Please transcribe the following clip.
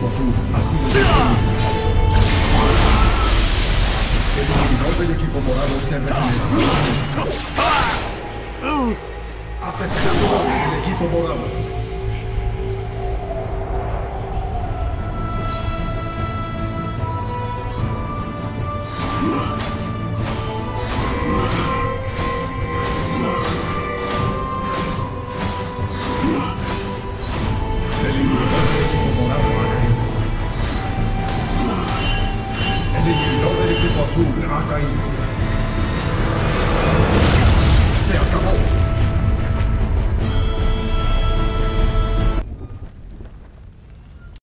Sur ha sido El del equipo morado se regenera. Asesinado del equipo morado. sul,